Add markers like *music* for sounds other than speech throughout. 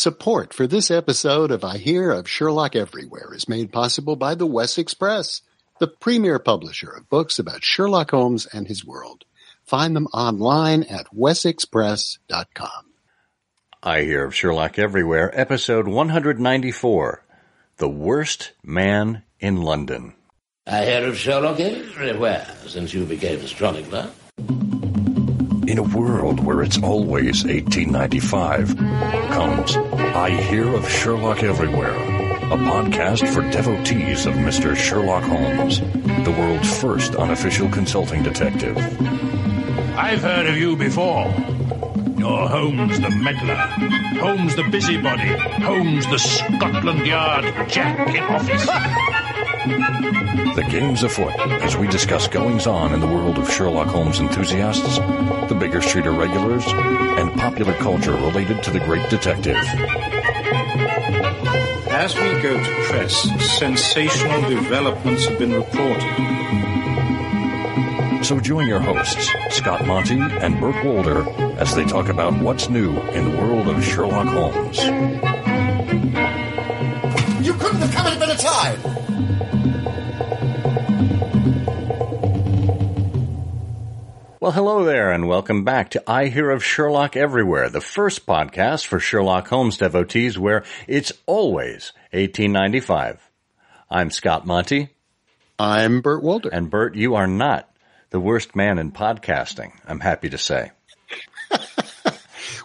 Support for this episode of I Hear of Sherlock Everywhere is made possible by the Wessex Press, the premier publisher of books about Sherlock Holmes and his world. Find them online at wessexpress.com. I Hear of Sherlock Everywhere, episode 194 The Worst Man in London. I hear of Sherlock everywhere since you became a astronomer. In a world where it's always 1895, comes I Hear of Sherlock Everywhere, a podcast for devotees of Mr. Sherlock Holmes, the world's first unofficial consulting detective. I've heard of you before. You're Holmes the meddler, Holmes the busybody, Holmes the Scotland Yard Jack in office. *laughs* The game's afoot as we discuss goings on in the world of Sherlock Holmes enthusiasts, the Baker Street irregulars, and popular culture related to the great detective. As we go to press, sensational developments have been reported. So join your hosts, Scott Monty and Burt Wolder, as they talk about what's new in the world of Sherlock Holmes. You couldn't have come at a better time. Well, hello there, and welcome back to I Hear of Sherlock Everywhere, the first podcast for Sherlock Holmes devotees where it's always 1895. I'm Scott Monty, I'm Burt Wolder. and Burt, you are not the worst man in podcasting, I'm happy to say. *laughs*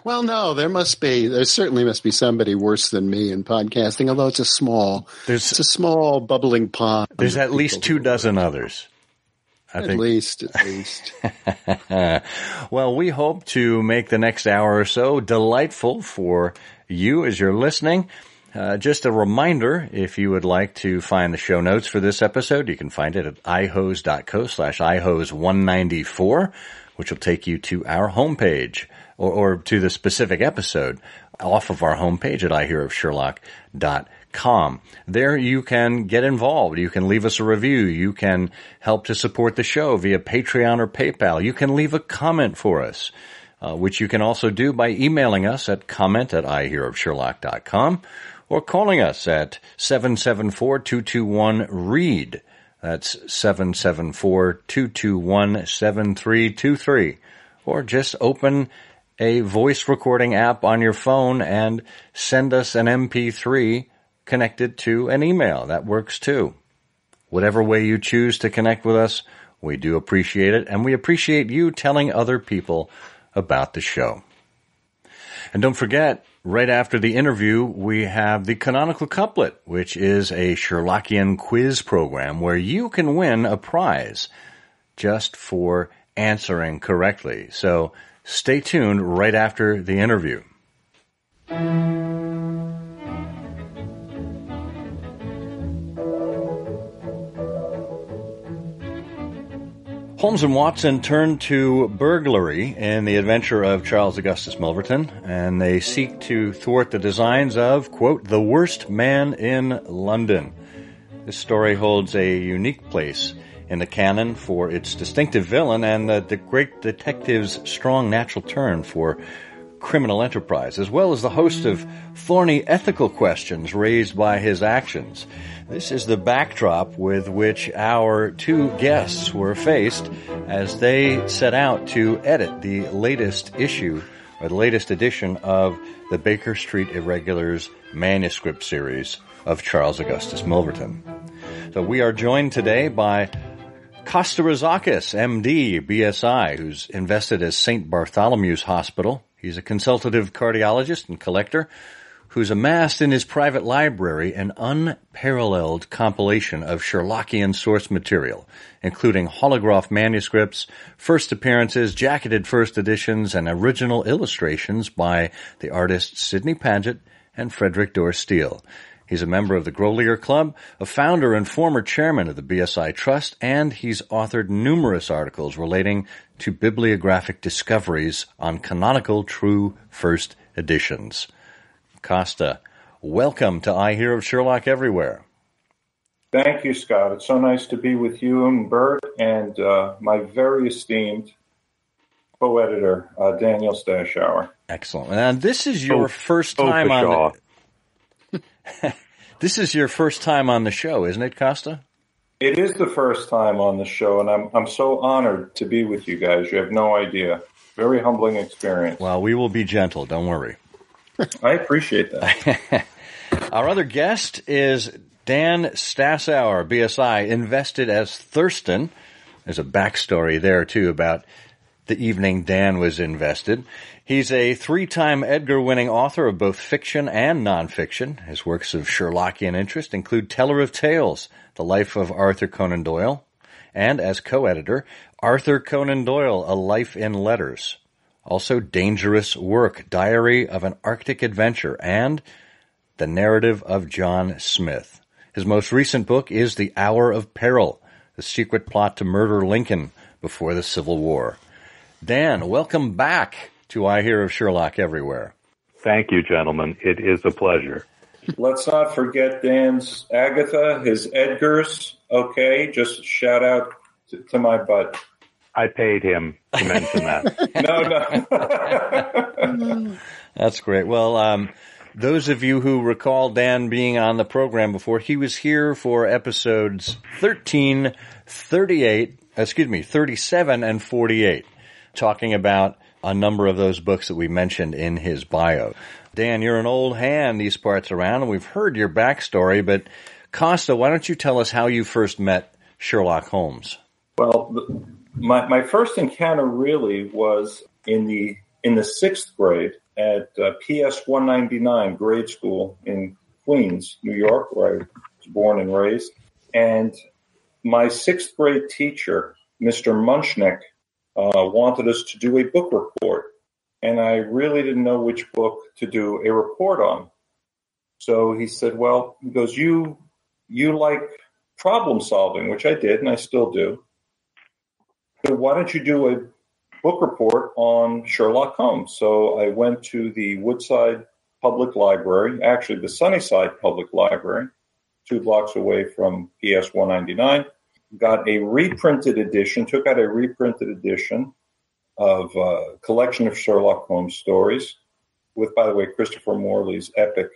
Well, no, there must be, there certainly must be somebody worse than me in podcasting, although it's a small, There's- it's a small bubbling pond. There's at least two dozen others. I At think. least, at least. *laughs* Well, we hope to make the next hour or so delightful for you as you're listening. Uh, just a reminder, if you would like to find the show notes for this episode, you can find it at ihose.co slash ihose194, which will take you to our homepage or, or to the specific episode off of our homepage at ihearofsherlock.com. There you can get involved. You can leave us a review. You can help to support the show via Patreon or PayPal. You can leave a comment for us, uh, which you can also do by emailing us at comment at ihearofsherlock.com or calling us at 774-221-READ. That's 774-221-7323. Or just open a voice recording app on your phone and send us an MP3 connected to an email. That works too. Whatever way you choose to connect with us, we do appreciate it, and we appreciate you telling other people about the show. And don't forget, right after the interview, we have the Canonical Couplet, which is a Sherlockian quiz program where you can win a prize just for answering correctly. So stay tuned right after the interview. Holmes and Watson turn to burglary in the adventure of Charles Augustus Milverton, and they seek to thwart the designs of, quote, the worst man in London. This story holds a unique place in the canon for its distinctive villain and the, the great detective's strong natural turn for criminal enterprise, as well as the host of thorny ethical questions raised by his actions. This is the backdrop with which our two guests were faced as they set out to edit the latest issue or the latest edition of the Baker Street Irregulars manuscript series of Charles Augustus Milverton. So we are joined today by Costa Rossakis, MD, BSI, who's invested as St. Bartholomew's Hospital. He's a consultative cardiologist and collector who's amassed in his private library an unparalleled compilation of Sherlockian source material, including holograph manuscripts, first appearances, jacketed first editions, and original illustrations by the artists Sidney Paget and Frederic Dorr Steele. He's a member of the Grolier Club, a founder and former chairman of the BSI Trust, and he's authored numerous articles relating to bibliographic discoveries on canonical true first editions. Costa, welcome to I Hear of Sherlock Everywhere. Thank you, Scott. It's so nice to be with you and Burt and uh, my very esteemed co-editor, uh, Daniel Stashower. Excellent. And this is your Oh, first oh, time pshaw. on. The, *laughs* this is your first time on the show, isn't it, Costa? It is the first time on the show, and I'm I'm so honored to be with you guys. You have no idea. Very humbling experience. Well, we will be gentle. Don't worry. I appreciate that. *laughs* Our other guest is Dan Stashower, BSI, invested as Thurston. There's a backstory there too about the evening Dan was invested. He's a three-time Edgar-winning author of both fiction and nonfiction. His works of Sherlockian interest include Teller of Tales, The Life of Arthur Conan Doyle, and as co-editor, Arthur Conan Doyle, A Life in Letters. Also, Dangerous Work, Diary of an Arctic Adventure, and The Narrative of John Smith. His most recent book is The Hour of Peril, the secret plot to murder Lincoln before the Civil War. Dan, welcome back to I Hear of Sherlock Everywhere. Thank you, gentlemen. It is a pleasure. Let's not forget Dan's Agatha, his Edgars. Okay, just shout out to, to my bud. I paid him to mention that. *laughs* No, no. *laughs* That's great. Well, um, those of you who recall Dan being on the program before, he was here for episodes 13, 38, excuse me, 37 and 48, talking about a number of those books that we mentioned in his bio. Dan, you're an old hand these parts around, and we've heard your backstory, but Costa, why don't you tell us how you first met Sherlock Holmes? Well, my my first encounter really was in the in the sixth grade at uh, PS 199 grade school in Queens, New York, where I was born and raised. And my sixth grade teacher, Mr. Munchnick, uh, wanted us to do a book report, and I really didn't know which book to do a report on. So he said, "Well, he goes, you you like problem solving, which I did, and I still do." So why don't you do a book report on Sherlock Holmes? So I went to the Woodside Public Library, actually the Sunnyside Public Library, two blocks away from PS 199. Got a reprinted edition, took out a reprinted edition of a collection of Sherlock Holmes stories, with, by the way, Christopher Morley's epic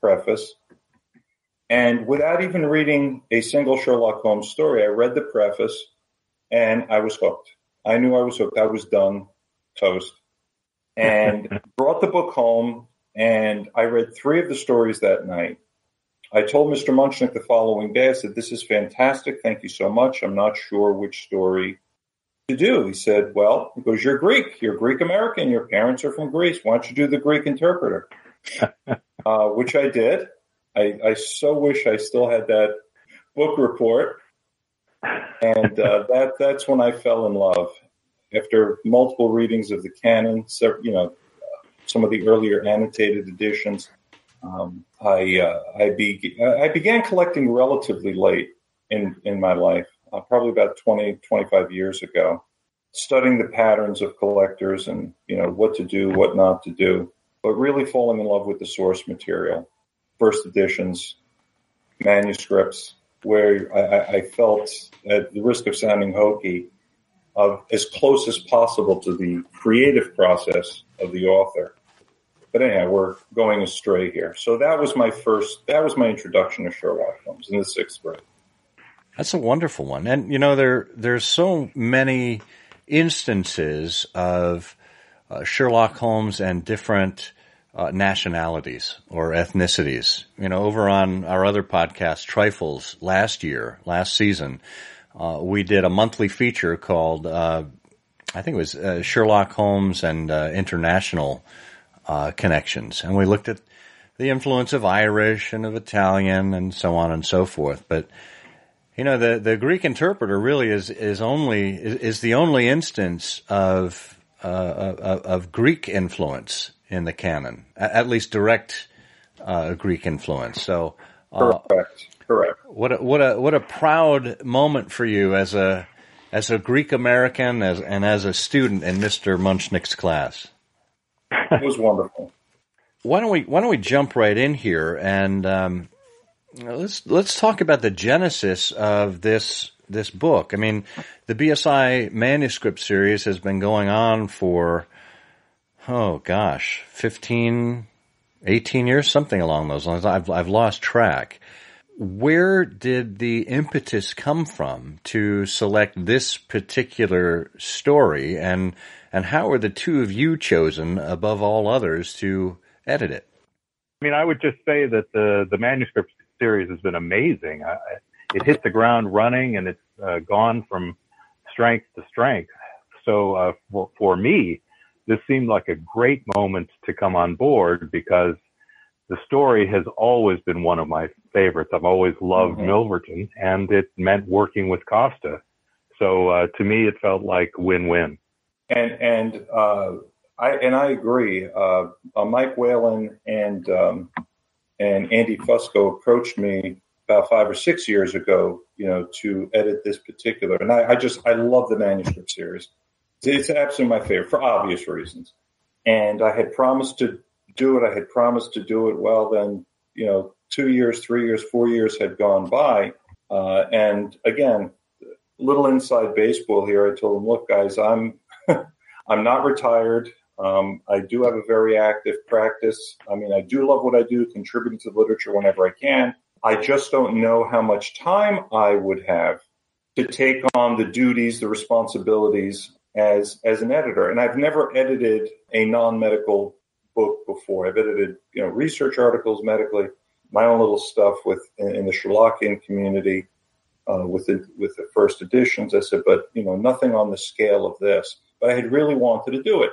preface. And without even reading a single Sherlock Holmes story, I read the preface and I was hooked. I knew I was hooked. I was done, toast. And *laughs* brought the book home, and I read three of the stories that night. I told Mr. Munchnick the following day, I said, This is fantastic. Thank you so much. I'm not sure which story to do. He said, Well, he goes, You're Greek. You're Greek American. Your parents are from Greece. Why don't you do the Greek interpreter? *laughs* uh, which I did. I, I so wish I still had that book report and uh, *laughs* that that's when I fell in love. After multiple readings of the canon, you know, some of the earlier annotated editions, um, I uh, I, be, I began collecting relatively late in in my life, uh, probably about 20, 25 years ago, studying the patterns of collectors and you know what to do, what not to do, but really falling in love with the source material, first editions, manuscripts, where I, I felt, at the risk of sounding hokey, of as close as possible to the creative process of the author. But anyhow, we're going astray here. So that was my first, that was my introduction to Sherlock Holmes in the sixth grade. That's a wonderful one, and you know there there's so many instances of uh, Sherlock Holmes and different uh, nationalities or ethnicities. You know, over on our other podcast, Trifles, last year, last season, uh, we did a monthly feature called, uh, I think it was uh, Sherlock Holmes and uh, International uh, Connections. And we looked at the influence of Irish and of Italian and so on and so forth. But, you know, the, the Greek interpreter really is, is only, is, is the only instance of, uh, of, of Greek influence in the canon, at least direct uh, Greek influence. So, uh, correct, correct. What a, what a what a proud moment for you as a as a Greek American as and as a student in Mr. Munchnick's class. It was wonderful. Why don't we why don't we jump right in here and um, let's let's talk about the genesis of this this book. I mean, the BSI manuscript series has been going on for Oh gosh, 15, 18 years, something along those lines. I've, I've lost track. Where did the impetus come from to select this particular story and, and how were the two of you chosen above all others to edit it? I mean, I would just say that the, the manuscript series has been amazing. I, it hit the ground running and it's uh, gone from strength to strength. So uh, for, for me, this seemed like a great moment to come on board because the story has always been one of my favorites. I've always loved mm-hmm. Milverton and it meant working with Costa. So uh, to me, it felt like win-win. And, and, uh, I, and I agree. Uh, uh Mike Whelan and, um, and Andy Fusco approached me about five or six years ago, you know, to edit this particular. And I, I just, I love the manuscript series. It's absolutely my favorite for obvious reasons. And I had promised to do it. I had promised to do it. Well, then, you know, two years, three years, four years had gone by. Uh, and again, little inside baseball here. I told them, look, guys, I'm, *laughs* I'm not retired. Um, I do have a very active practice. I mean, I do love what I do, contributing to the literature whenever I can. I just don't know how much time I would have to take on the duties, the responsibilities as as an editor. And I've never edited a non-medical book before. I've edited, you know, research articles medically, my own little stuff with in, in the Sherlockian community uh, with the with the first editions. I said, but you know, nothing on the scale of this. But I had really wanted to do it.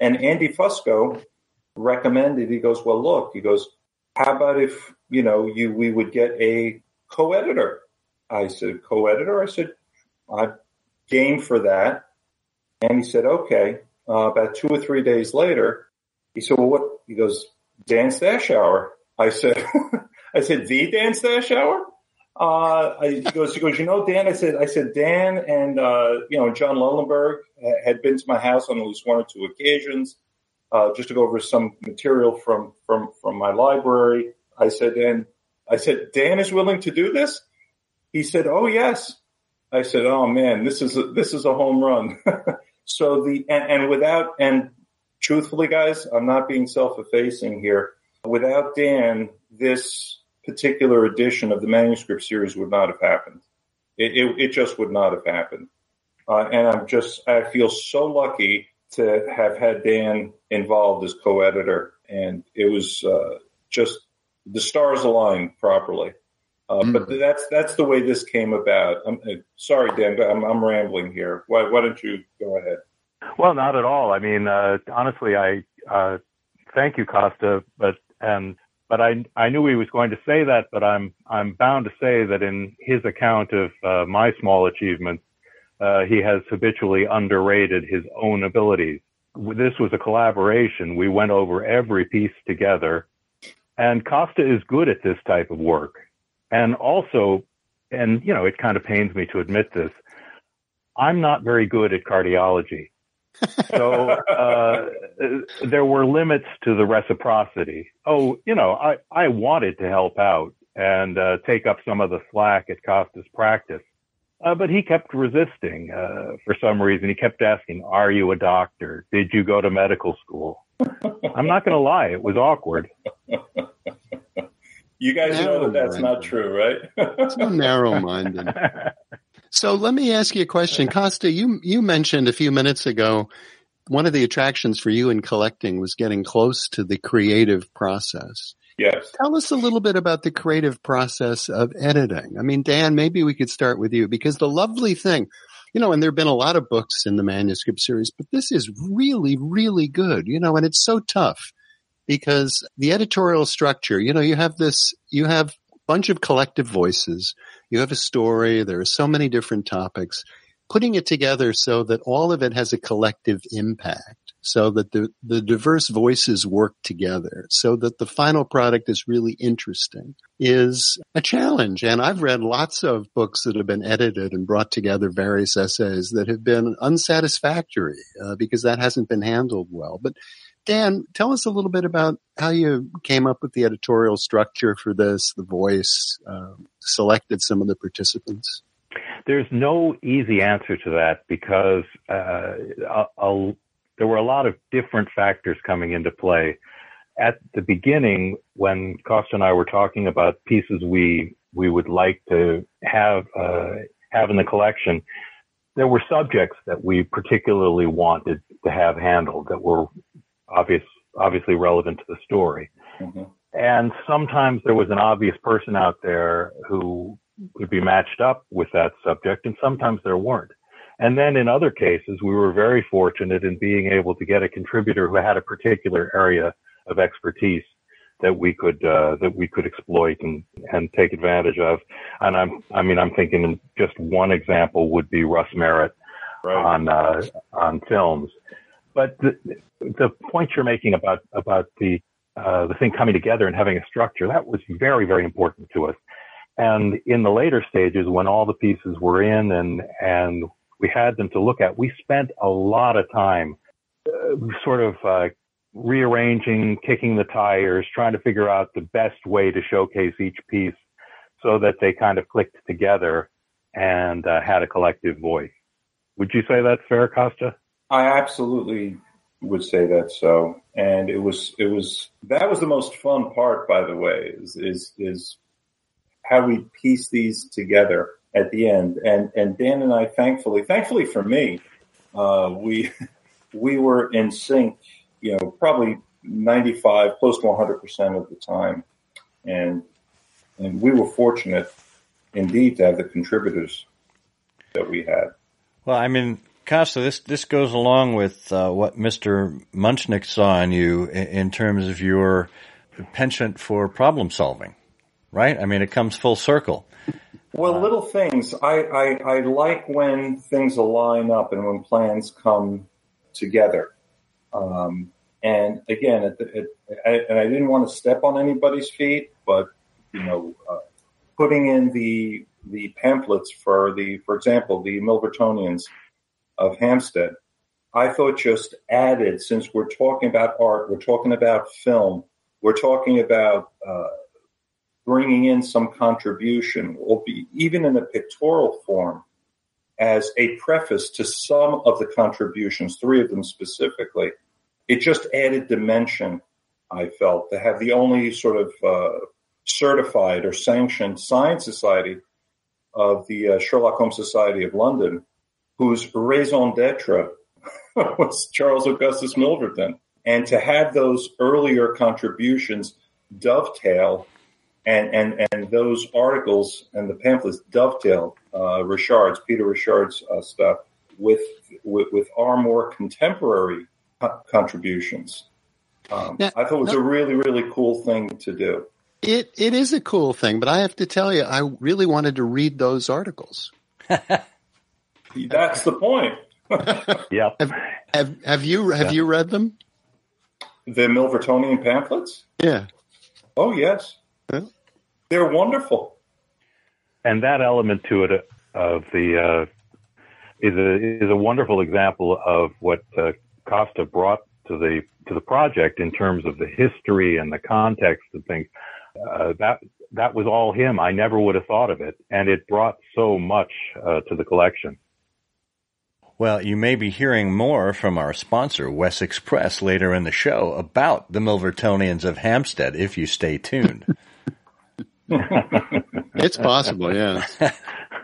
And Andy Fusco recommended. He goes, well, look. He goes, how about if you know you we would get a co-editor? I said, co-editor. I said, I'm game for that. And he said, okay. Uh, about two or three days later, he said, well, what? He goes, Dan Stashower. I said, *laughs* I said, the Dan Stashower? Uh, I, he goes, he goes, you know, Dan, I said, I said, Dan and, uh, you know, Jon Lellenberg had been to my house on at least one or two occasions, uh, just to go over some material from, from, from my library. I said, and I said, Dan is willing to do this? He said, oh, yes. I said, oh man, this is a, this is a home run. *laughs* So the and, and without and truthfully, guys, I'm not being self-effacing here. Without Dan, this particular edition of the manuscript series would not have happened. It, it, it just would not have happened. Uh, and I'm just I feel so lucky to have had Dan involved as co-editor, and it was uh, just the stars aligned properly. Uh, mm. But that's that's the way this came about. I'm uh, sorry, Dan. I'm, I'm rambling here. Why, why, don't you go ahead? Well, not at all. I mean, uh, honestly, I uh, thank you, Costa. But and but I I knew he was going to say that. But I'm I'm bound to say that in his account of uh, my small achievements, uh, he has habitually underrated his own abilities. This was a collaboration. We went over every piece together, and Costa is good at this type of work. And also, and you know, it kind of pains me to admit this, I'm not very good at cardiology. So uh, there were limits to the reciprocity. Oh, you know, I, I wanted to help out and uh, take up some of the slack at Costa's practice. Uh, but he kept resisting uh, for some reason. He kept asking, Are you a doctor? Did you go to medical school? I'm not going to lie, it was awkward. You guys know that that's not true, right? so narrow-minded. *laughs* So let me ask you a question, Costa. You you mentioned a few minutes ago one of the attractions for you in collecting was getting close to the creative process. Yes. Tell us a little bit about the creative process of editing. I mean, Dan, maybe we could start with you because the lovely thing, you know, and there have been a lot of books in the manuscript series, but this is really, really good, you know, and it's so tough because the editorial structure, you know, you have this, you have bunch of collective voices. You have a story. There are so many different topics. Putting it together so that all of it has a collective impact, so that the, the diverse voices work together, so that the final product is really interesting is a challenge. And I've read lots of books that have been edited and brought together various essays that have been unsatisfactory uh, because that hasn't been handled well. But Dan, tell us a little bit about how you came up with the editorial structure for this, the voice, uh, selected some of the participants. There's no easy answer to that because uh, a, a, there were a lot of different factors coming into play. At the beginning, when Costa and I were talking about pieces we we would like to have uh, have in the collection, there were subjects that we particularly wanted to have handled that were obvious, obviously relevant to the story. Mm-hmm. And sometimes there was an obvious person out there who could be matched up with that subject, and sometimes there weren't. And then in other cases, we were very fortunate in being able to get a contributor who had a particular area of expertise that we could uh, that we could exploit and and take advantage of. And I'm I mean I'm thinking just one example would be Russ Merritt right. on uh, on films. But the, the point you're making about about the uh, the thing coming together and having a structure that was very very important to us. And in the later stages, when all the pieces were in and and we had them to look at, we spent a lot of time uh, sort of uh, rearranging, kicking the tires, trying to figure out the best way to showcase each piece so that they kind of clicked together and uh, had a collective voice. Would you say that's fair, Costa? I absolutely would say that so. And it was, it was, that was the most fun part, by the way, is, is, is how we piece these together at the end. And, and Dan and I, thankfully, thankfully for me, uh, we, *laughs* we were in sync you know, probably 95, close to 100% of the time. And, and we were fortunate indeed to have the contributors that we had. Well, I mean, Costa, this, this goes along with uh, what Mr. Munchnick saw in you in, in terms of your penchant for problem solving, right? I mean, it comes full circle. Well, little things. I, I, I like when things align up and when plans come together. Um, and again, it, it, I, and I didn't want to step on anybody's feet, but you know, uh, putting in the the pamphlets for the, for example, the Milvertonians of Hampstead, I thought just added since we're talking about art, we're talking about film, we're talking about uh, bringing in some contribution, or be, even in a pictorial form, as a preface to some of the contributions, three of them specifically it just added dimension, I felt, to have the only sort of uh, certified or sanctioned scion society of the uh, Sherlock Holmes Society of London, whose raison d'etre *laughs* was Charles Augustus Milverton. And to have those earlier contributions dovetail and, and, and those articles and the pamphlets dovetail uh, Richard's, Peter Richard's uh, stuff with, with, with our more contemporary contributions. Um, now, I thought it was no, a really, really cool thing to do. It it is a cool thing, but I have to tell you, I really wanted to read those articles. *laughs* That's the point. *laughs* yeah. Have, have, have you have yeah. you read them? The Milvertonian pamphlets? Yeah. Oh yes. Yeah. They're wonderful. And that element to it of the uh, is a is a wonderful example of what uh, Costa brought to the to the project in terms of the history and the context and things. Uh, that that was all him. I never would have thought of it, and it brought so much uh, to the collection. Well, you may be hearing more from our sponsor, Wessex Press, later in the show about the Milvertonians of Hampstead if you stay tuned. *laughs* *laughs* it's possible, yeah.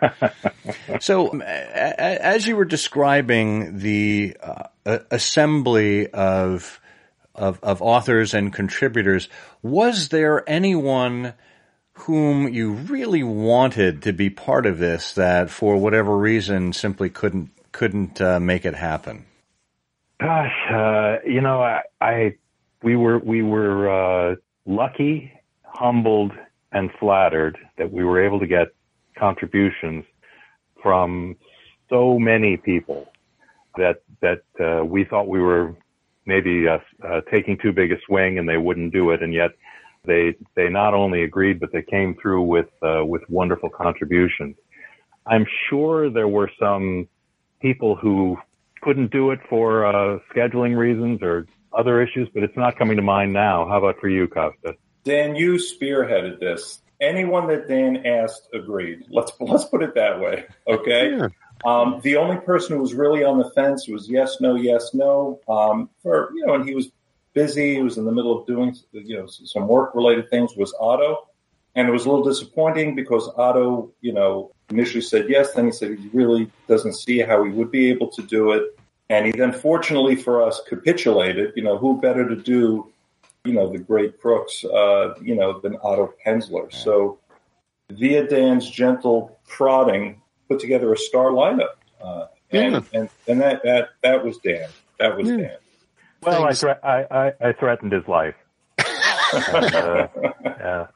*laughs* so, as you were describing the uh, assembly of, of, of authors and contributors, was there anyone whom you really wanted to be part of this that, for whatever reason, simply couldn't couldn't uh, make it happen? Gosh, uh, you know, I, I we were we were uh, lucky, humbled, and flattered that we were able to get contributions from so many people that that uh, we thought we were maybe uh, uh, taking too big a swing and they wouldn't do it, and yet they they not only agreed but they came through with uh, with wonderful contributions. I'm sure there were some people who couldn't do it for uh, scheduling reasons or other issues, but it's not coming to mind now. How about for you, Costa? Dan, you spearheaded this anyone that Dan asked agreed. Let's let's put it that way. Okay. Um, the only person who was really on the fence was yes, no, yes, no. Um, for you know, and he was busy. He was in the middle of doing you know some work related things. Was Otto, and it was a little disappointing because Otto, you know, initially said yes. Then he said he really doesn't see how he would be able to do it, and he then, fortunately for us, capitulated. You know, who better to do, you know, the great crooks, uh, you know, than Otto Penzler. So via Dan's gentle prodding, put together a star lineup. Uh, and, yeah. and, and that, that, that was Dan. That was yeah. Dan. Well, I, thre- I, I, I, threatened his life. and, uh, *laughs* yeah.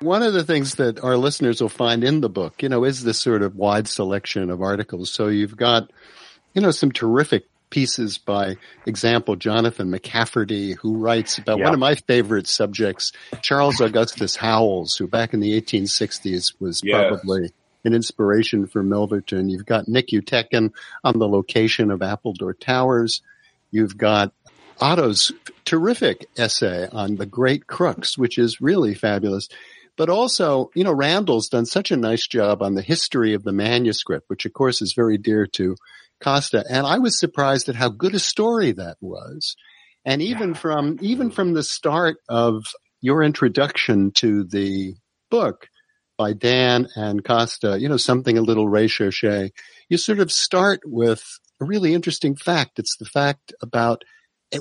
One of the things that our listeners will find in the book, you know, is this sort of wide selection of articles. So you've got, you know, some terrific pieces by example Jonathan McCafferty, who writes about one of my favorite subjects, Charles Augustus Howells, who back in the 1860s was yes. probably an inspiration for Milverton. You've got Nick Utechin on the location of Appledore Towers. You've got Otto's terrific essay on the great crooks, which is really fabulous. But also, you know, Randall's done such a nice job on the history of the manuscript, which of course is very dear to Costa. And I was surprised at how good a story that was. And even yeah. from, even from the start of your introduction to the book by Dan and Costa, you know, something a little recherche, you sort of start with a really interesting fact. It's the fact about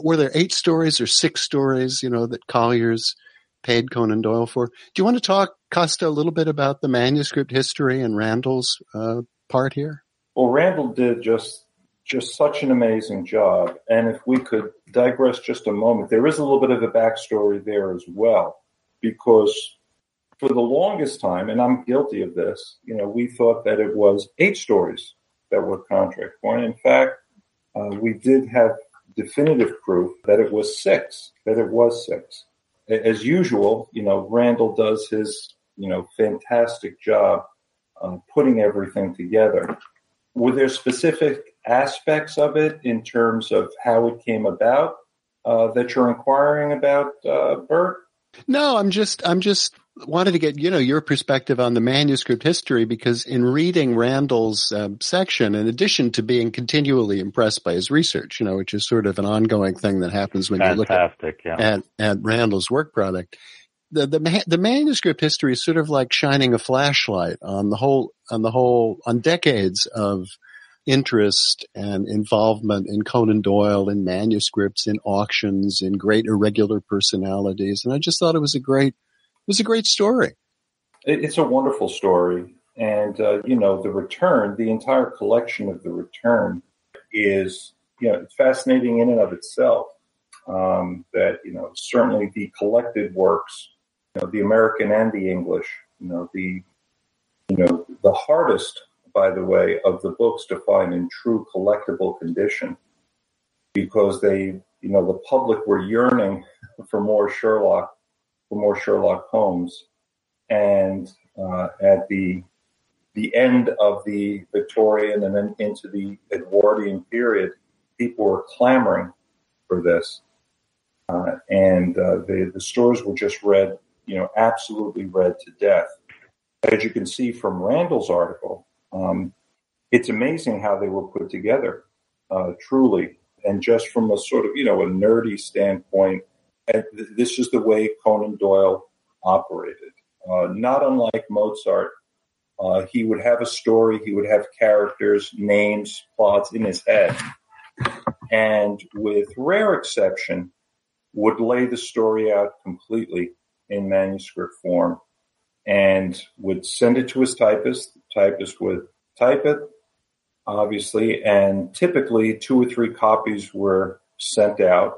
were there eight stories or six stories, you know, that Collier's paid Conan Doyle for. Do you want to talk, Costa, a little bit about the manuscript history and Randall's uh, part here? Well, Randall did just just such an amazing job. And if we could digress just a moment, there is a little bit of a backstory there as well, because for the longest time, and I'm guilty of this, you know, we thought that it was eight stories that were contract born. In fact, uh, we did have definitive proof that it was six, that it was six. As usual, you know, Randall does his, you know, fantastic job uh, putting everything together were there specific aspects of it in terms of how it came about uh, that you're inquiring about, uh, Burt? No, I'm just, I'm just wanted to get, you know, your perspective on the manuscript history because in reading Randall's um, section, in addition to being continually impressed by his research, you know, which is sort of an ongoing thing that happens when Fantastic, you look at, yeah. at, at Randall's work product, the, the the manuscript history is sort of like shining a flashlight on the whole on the whole on decades of interest and involvement in Conan Doyle in manuscripts in auctions in great irregular personalities. And I just thought it was a great it was a great story. It's a wonderful story. And uh, you know the return the entire collection of the return is you know fascinating in and of itself um, that you know certainly the collected works you know, the American and the English. You know, the you know the hardest, by the way, of the books to find in true collectible condition, because they, you know, the public were yearning for more Sherlock, for more Sherlock Holmes, and uh, at the the end of the Victorian and then into the Edwardian period, people were clamoring for this. Uh, and uh, the, the stores were just read you know, absolutely read to death. As you can see from Randall's article, um, it's amazing how they were put together, uh, truly. And just from a sort of, you know, a nerdy standpoint, this is the way Conan Doyle operated. Uh, not unlike Mozart, uh, he would have a story, he would have characters, names, plots in his head. And with rare exception, would lay the story out completely in manuscript form and would send it to his typist. The typist would type it, obviously, and typically two or three copies were sent out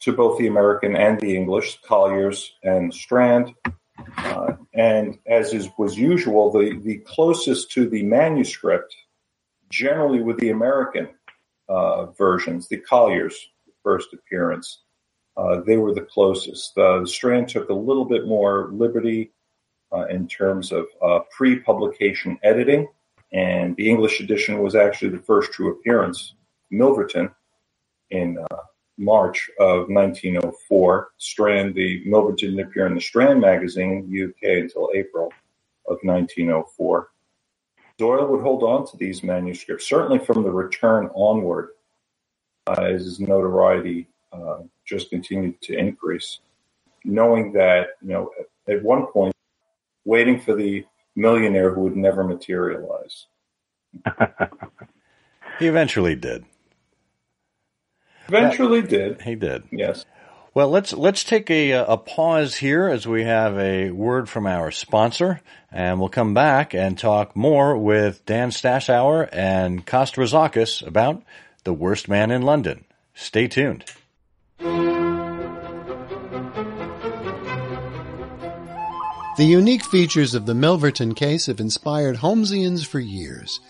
to both the American and the English, Collier's and Strand. Uh, and as is, was usual, the, the closest to the manuscript, generally with the American uh, versions, the Collier's first appearance, uh, they were the closest. The Strand took a little bit more liberty uh, in terms of uh, pre-publication editing, and the English edition was actually the first true appearance. Milverton in uh, March of 1904. Strand, the Milverton didn't appear in the Strand magazine, UK, until April of 1904. Doyle would hold on to these manuscripts, certainly from the return onward, uh, as his notoriety uh, just continued to increase. Knowing that, you know, at one point, waiting for the millionaire who would never materialize. *laughs* he eventually did. Eventually did. He did. Yes. Well, let's let's take a, a pause here as we have a word from our sponsor, and we'll come back and talk more with Dan Stashower and Costa Rossakis about the worst man in London. Stay tuned. The unique features of the Milverton case have inspired Holmesians for years,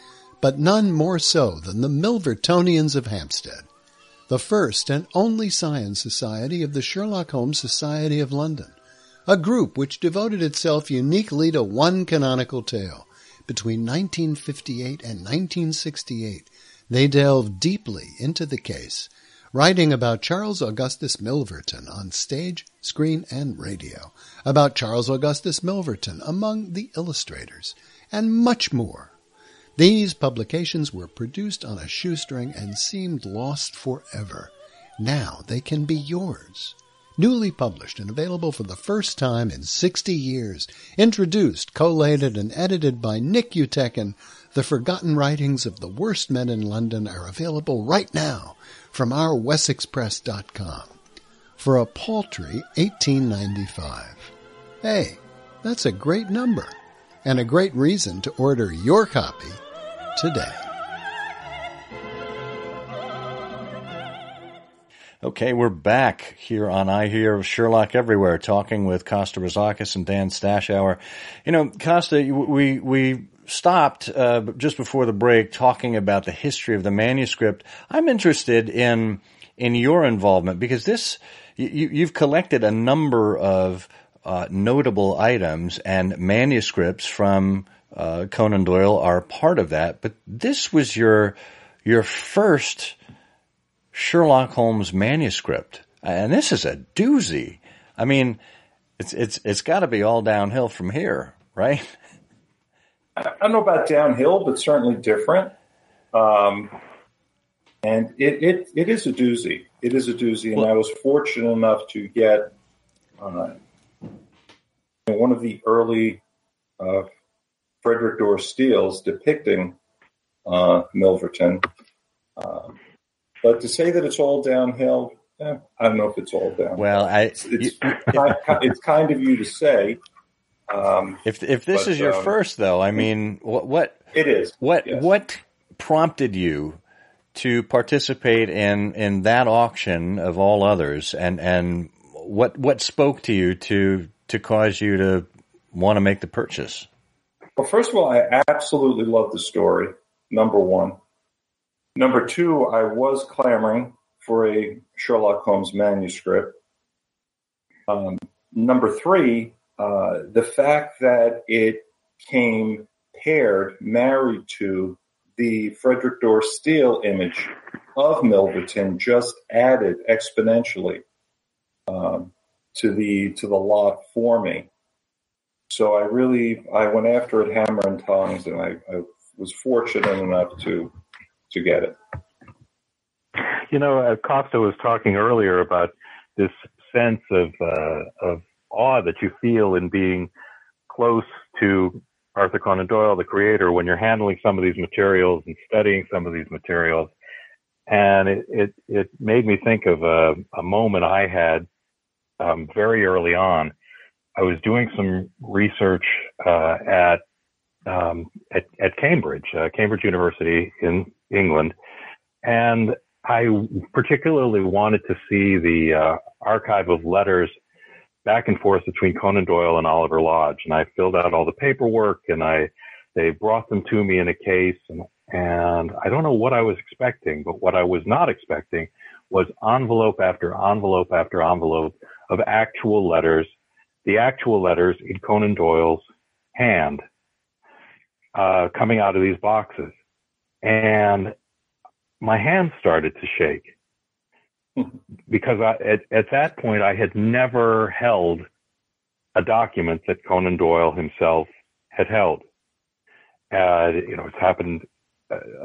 but none more so than the Milvertonians of Hampstead, the first and only scion society of the Sherlock Holmes Society of London, a group which devoted itself uniquely to one canonical tale. Between 1958 and 1968, they delved deeply into the case writing about Charles Augustus Milverton on stage, screen, and radio, about Charles Augustus Milverton among the illustrators, and much more. These publications were produced on a shoestring and seemed lost forever. Now they can be yours. Newly published and available for the first time in 60 years, introduced, collated, and edited by Nick Utechin, the forgotten writings of the worst men in London are available right now from our wessexpress.com for a paltry 1895. Hey, that's a great number and a great reason to order your copy today. Okay, we're back here on I Hear of Sherlock Everywhere, talking with Costa Rossakis and Dan Stashower. You know, Costa, we we stopped uh, just before the break talking about the history of the manuscript. I'm interested in in your involvement because this you, you've collected a number of uh, notable items and manuscripts from uh, Conan Doyle are part of that. But this was your your first Sherlock Holmes manuscript, and this is a doozy. I mean, it's it's it's got to be all downhill from here, right? *laughs* I don't know about downhill, but certainly different. Um, and it, it, it is a doozy. It is a doozy. And well, I was fortunate enough to get uh, one of the early uh, Frederic Dorr Steeles depicting uh, Milverton. Um, but to say that it's all downhill, eh, I don't know if it's all downhill. Well, I, it's, it's, you, *laughs* it's kind of you to say. Um, if if this but, is your um, first, though, I mean, what what it is? What yes. what prompted you to participate in in that auction of all others, and and what what spoke to you to to cause you to want to make the purchase? Well, first of all, I absolutely love the story. Number one. Number two, I was clamoring for a Sherlock Holmes manuscript. Um, number three, uh, the fact that it came paired, married to the Frederic Dorr Steele image of Milverton just added exponentially um, to the to the lot for me. So I really I went after it hammer and tongs, and I, I was fortunate enough to to get it. You know, uh, Costa was talking earlier about this sense of uh, of awe that you feel in being close to Arthur Conan Doyle, the creator, when you're handling some of these materials and studying some of these materials. And it, it, it made me think of a, a moment I had um, very early on. I was doing some research uh, at, um, at, at Cambridge, uh, Cambridge University in England, and I particularly wanted to see the uh, archive of letters back and forth between Conan Doyle and Oliver Lodge. And I filled out all the paperwork and I, they brought them to me in a case and, and I don't know what I was expecting, but what I was not expecting was envelope after envelope after envelope of actual letters, the actual letters in Conan Doyle's hand, uh, coming out of these boxes. And my hand started to shake because I, at, at that point I had never held a document that Conan Doyle himself had held. uh, you know, it's happened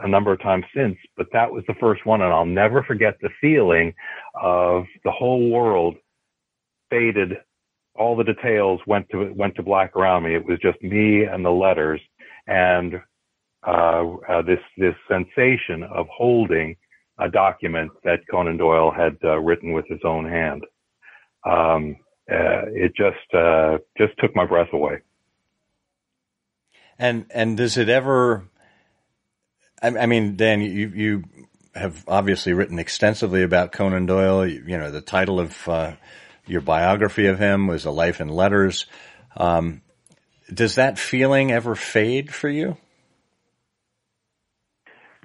a number of times since, but that was the first one. And I'll never forget the feeling of the whole world faded. All the details went to, went to black around me. It was just me and the letters and, uh, uh, this, this sensation of holding a document that Conan Doyle had uh, written with his own hand. Um, uh, it just, uh, just took my breath away. And, and does it ever, I, I mean, Dan, you you have obviously written extensively about Conan Doyle. You, you know, the title of uh, your biography of him was "A Life in Letters." Um, does that feeling ever fade for you?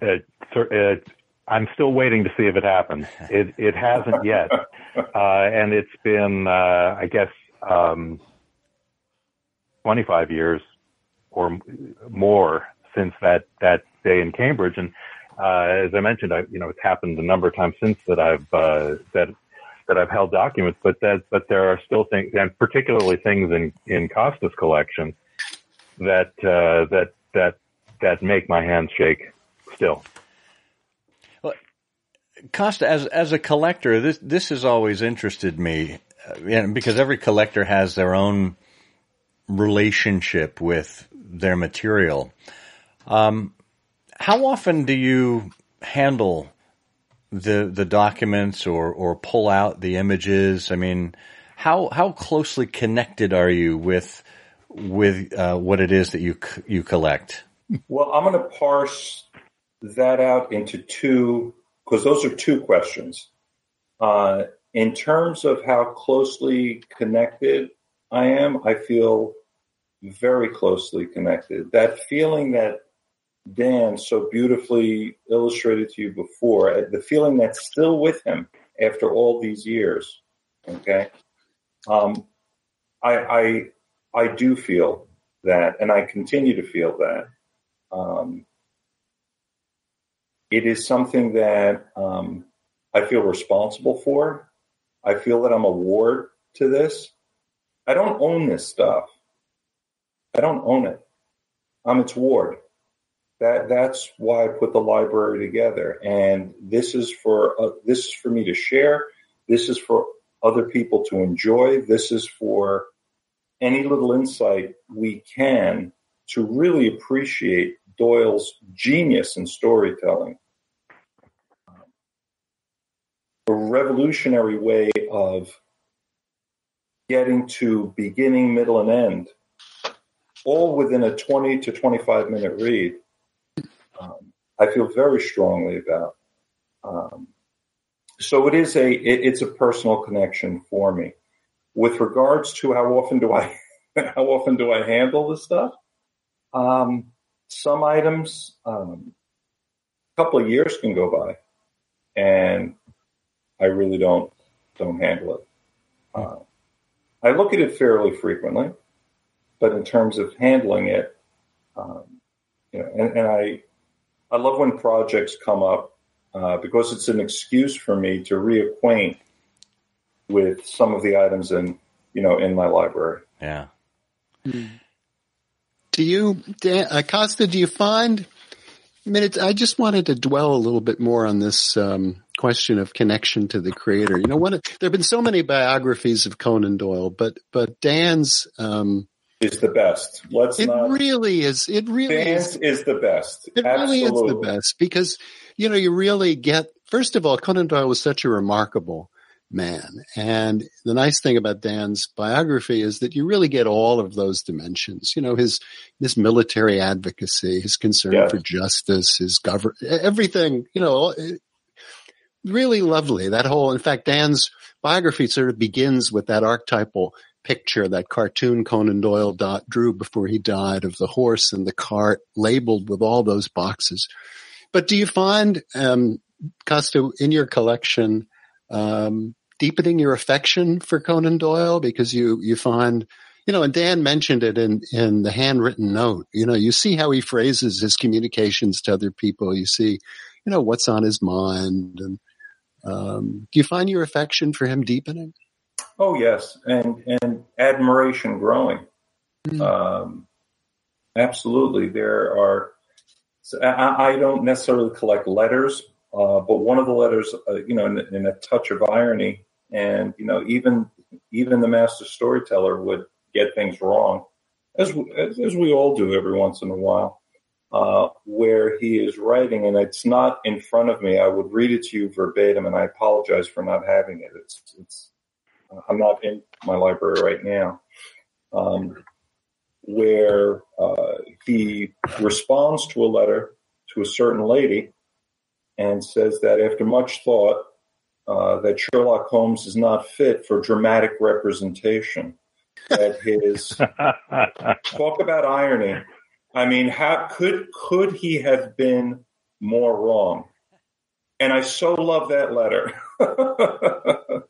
Uh, uh, I'm still waiting to see if it happens. It it hasn't yet, *laughs* uh, and it's been, uh, I guess, um, 25 years or more since that that day in Cambridge. And uh, as I mentioned, I, you know, it's happened a number of times since that I've uh, that that I've held documents, but that but there are still things, and particularly things in in Costa's collection that uh, that that that make my hands shake still. Costa, as as a collector, this this has always interested me, uh, because every collector has their own relationship with their material. Um, how often do you handle the the documents or or pull out the images? I mean, how how closely connected are you with with uh, what it is that you you collect? Well, I'm going to parse that out into two because those are two questions. Uh, in terms of how closely connected I am, I feel very closely connected. That feeling that Dan so beautifully illustrated to you before, uh, the feeling that's still with him after all these years. Okay. Um, I, I, I do feel that, and I continue to feel that. Um, it is something that um, I feel responsible for. I feel that I'm a ward to this. I don't own this stuff. I don't own it. I'm its ward that that's why I put the library together. And this is for uh, this is for me to share. This is for other people to enjoy. This is for any little insight we can to really appreciate Doyle's genius in storytelling. A revolutionary way of getting to beginning, middle, and end, all within a 20 to 25 minute read um, I feel very strongly about. Um, so it is a it, it's a personal connection for me. With regards to how often do I *laughs* how often do I handle this stuff? Um, some items, um, a couple of years can go by, and I really don't don't handle it. Uh, I look at it fairly frequently, but in terms of handling it, um, you know, and, and I I love when projects come up uh, because it's an excuse for me to reacquaint with some of the items in you know in my library. Yeah. Do you, Dan, uh, Costa? Do you find? I mean, I just wanted to dwell a little bit more on this um, question of connection to the creator. You know, one, there have been so many biographies of Conan Doyle, but but Dan's um, is the best. Let's it not. really is. It really is. is the best. It Absolutely. really is the best because you know you really get. First of all, Conan Doyle was such a remarkable man, and the nice thing about Dan's biography is that you really get all of those dimensions. You know his his military advocacy, his concern Yeah. for justice, his government, everything. You know, really lovely. That whole, in fact, Dan's biography sort of begins with that archetypal picture, that cartoon Conan Doyle dot drew before he died of the horse and the cart labeled with all those boxes. But do you find, um, Costa, in your collection, um, deepening your affection for Conan Doyle because you, you find, you know, and Dan mentioned it in, in the handwritten note, you know, you see how he phrases his communications to other people. You see, you know, what's on his mind and, um, do you find your affection for him deepening? Oh yes, and and admiration growing. Mm. Um, absolutely. There are. So I, I don't necessarily collect letters, uh, but one of the letters, uh, you know, in, in, a touch of irony, and you know, even even the master storyteller would get things wrong, as as, as we all do every once in a while. Uh, where he is writing, and it's not in front of me. I would read it to you verbatim, and I apologize for not having it. It's, it's I'm not in my library right now. Um, where uh, he responds to a letter to a certain lady and says that after much thought, uh, that Sherlock Holmes is not fit for dramatic representation. That his *laughs* talk about irony. I mean, how could could he have been more wrong? And I so love that letter. *laughs*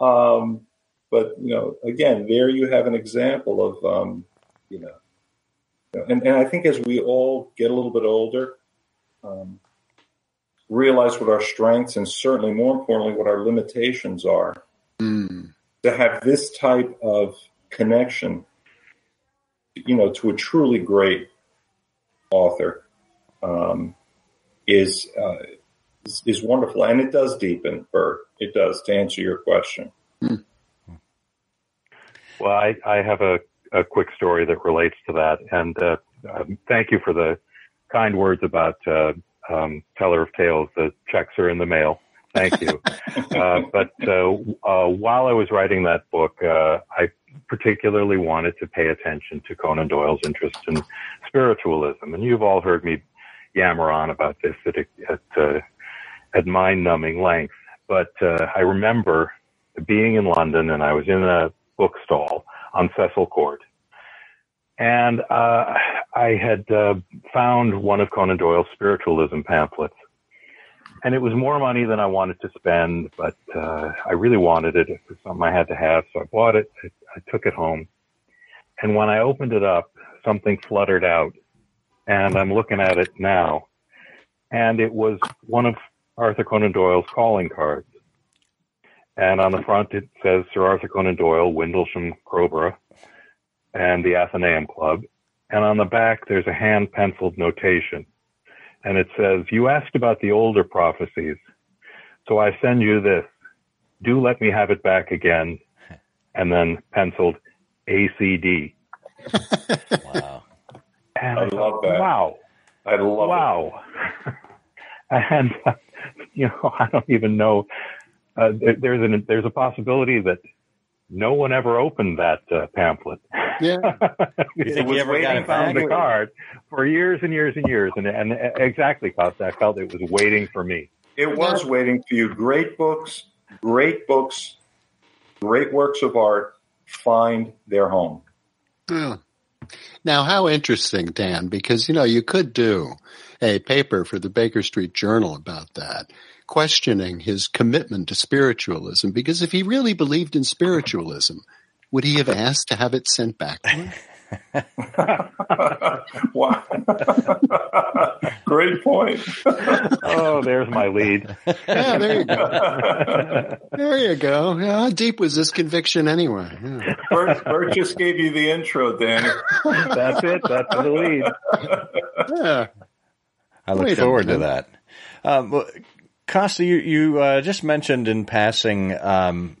um, but you know, again, there you have an example of um, you know, and, and I think as we all get a little bit older, um, realize what our strengths and certainly more importantly what our limitations are. Mm. To have this type of connection, you know, to a truly great author, um, is, uh, is, is wonderful, and it does deepen. Burt, it does. To answer your question. Mm. Well, I, I have a, a quick story that relates to that. And uh, um, thank you for the kind words about uh, um, Teller of Tales. The checks are in the mail. Thank you. *laughs* uh, but uh, uh, while I was writing that book, uh, I particularly wanted to pay attention to Conan Doyle's interest in spiritualism. And you've all heard me yammer on about this at, at, at mind-numbing length. But I remember being in London and I was in a bookstall on Cecil Court. And uh, I had uh, found one of Conan Doyle's spiritualism pamphlets. And it was more money than I wanted to spend, but uh, I really wanted it. It was something I had to have, so I bought it. I, I took it home. And when I opened it up, something fluttered out. And I'm looking at it now. And it was one of Arthur Conan Doyle's calling cards. And on the front, it says Sir Arthur Conan Doyle, Windlesham, Crowborough, and the Athenaeum Club. And on the back, there's a hand penciled notation. And it says, You asked about the older prophecies. So I send you this. Do let me have it back again. And then penciled ACD. wow. And I love that. Wow. I love wow. it. Wow. *laughs* and, uh, *laughs* you know, I don't even know uh, there's an there's a possibility that no one ever opened that uh, pamphlet. *laughs* Yeah, *laughs* it was waiting on the card for years and years and years, and and exactly, I felt it was waiting for me. It was waiting for you. Great books, great books, great works of art find their home. Yeah. Now, how interesting, Dan, because you know you could do a paper for the Baker Street Journal about that questioning his commitment to spiritualism because if he really believed in spiritualism, would he have asked to have it sent back to him? *laughs* wow. *laughs* Great point. *laughs* oh, there's my lead. Yeah, there you go. There you go. Yeah, how deep was this conviction anyway? Yeah. Burt, Burt just gave you the intro, Danny. That's it. That's the lead. Yeah. I look Wait forward to that. Um, Costa, you, you uh, just mentioned in passing um,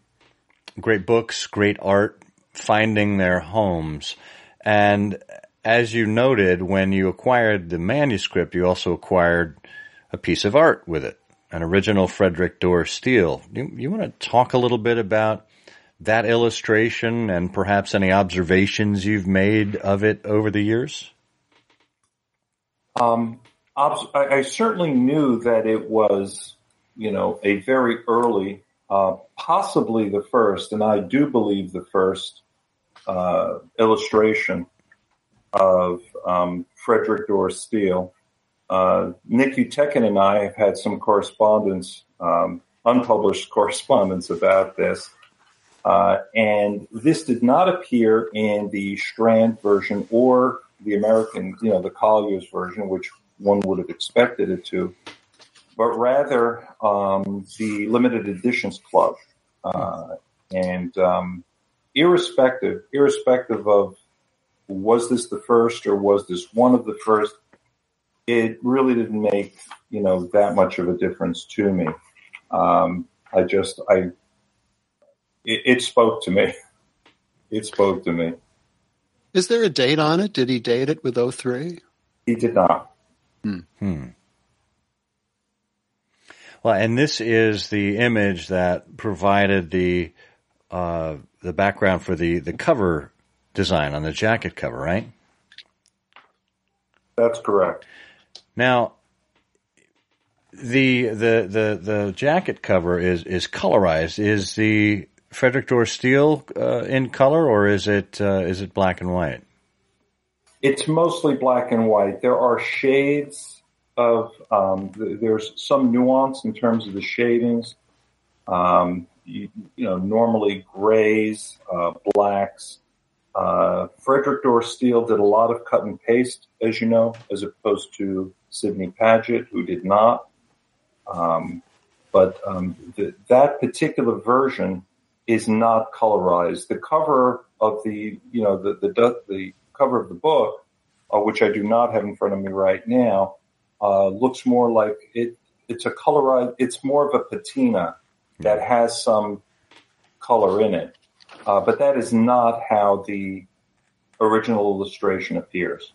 great books, great art, finding their homes. And as you noted, when you acquired the manuscript, you also acquired a piece of art with it, an original Frederic Dorr Steele. You, you want to talk a little bit about that illustration and perhaps any observations you've made of it over the years? Um, I, I certainly knew that it was you know, a very early, uh, possibly the first, and I do believe the first uh, illustration of um, Frederic Dorr Steele. Uh, Nick Utechin and I have had some correspondence, um, unpublished *laughs* correspondence about this. Uh, and this did not appear in the Strand version or the American, you know, the Collier's version, which one would have expected it to but rather um, the limited editions club. Uh, and um, irrespective, irrespective of was this the first or was this one of the first? It really didn't make you know that much of a difference to me. Um, I just I it, it spoke to me. *laughs* It spoke to me. Is there a date on it? Did he date it with 03? He did not. Hmm. Well, and this is the image that provided the uh, the background for the the cover design on the jacket cover, right? That's correct. Now, the the the the jacket cover is is colorized. Is the Frederic Dorr Steele uh, in color, or is it uh, is it black and white? It's mostly black and white. There are shades of um, th- there's some nuance in terms of the shadings. Um, you, you know, normally grays, uh, blacks. Uh, Frederic Dorr Steele did a lot of cut and paste, as you know, as opposed to Sidney Paget, who did not. Um, but um, the, that particular version is not colorized. The cover of the, you know, the the, the cover of the book, uh, which I do not have in front of me right now, uh, looks more like it. It's a colorized. It's more of a patina that has some color in it, uh, but that is not how the original illustration appears.